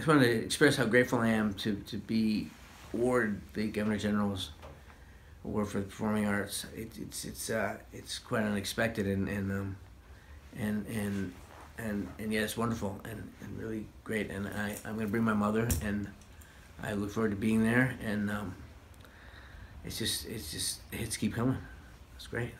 just wanted to express how grateful I am to, to be awarded the Governor General's Award for the Performing Arts. It, it's it's uh, it's quite unexpected and and um, and and and and yeah, it's wonderful and, and really great. And I I'm gonna bring my mother and I look forward to being there. And um, it's just it's just hits keep coming. It's great.